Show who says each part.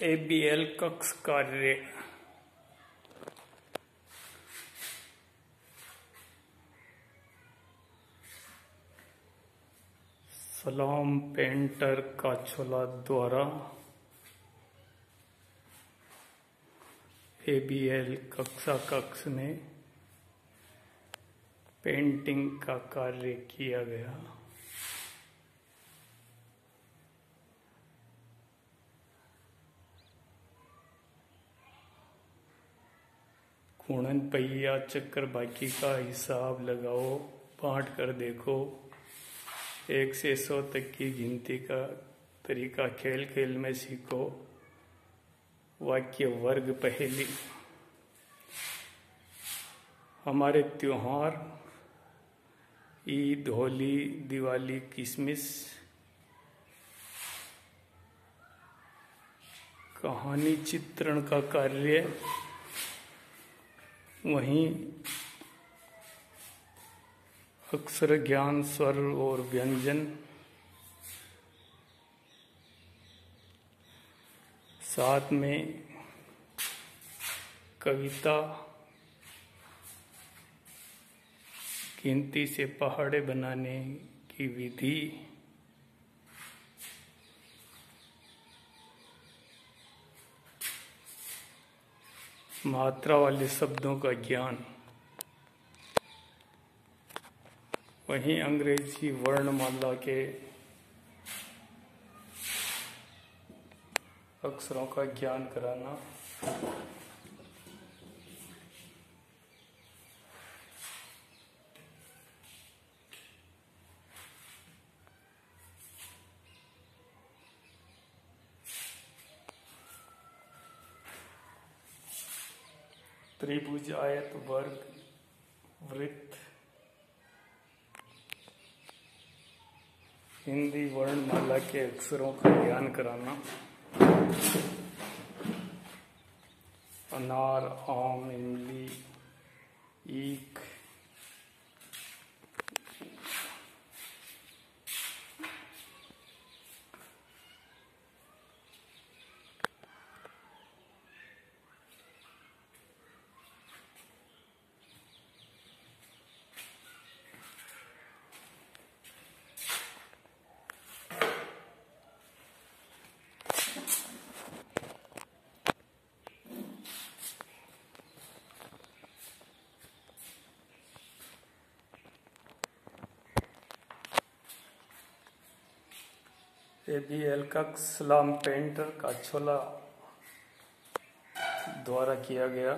Speaker 1: ABL कक्ष कार्य। सलाम पेंटर का छोला द्वारा एबीएल कक्षा कक्ष में पेंटिंग का कार्य किया गया। कुणन पहिया चक्कर बाकी का हिसाब लगाओ, बांट कर देखो। एक से सौ तक की गिनती का तरीका खेल खेल में सीखो। वाक्य वर्ग पहली। हमारे त्योहार, ईद, होली, दिवाली, किसमिस, कहानी चित्रण का कार्य वहीं अक्षर ज्ञान, स्वर और व्यंजन साथ में कविता, गिनती से पहाड़े बनाने की विधि मात्रा वाले शब्दों का ज्ञान। वहीं अंग्रेज़ी वर्णमाला के अक्षरों का ज्ञान कराना। त्रिभुज आयत वर्ग वृत्त हिंदी वर्णमाला के अक्षरों का ज्ञान कराना। अनार, आम, इमली, ईख एबीएल का सलाम पेंटर का छोला द्वारा किया गया।